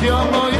Dios mío.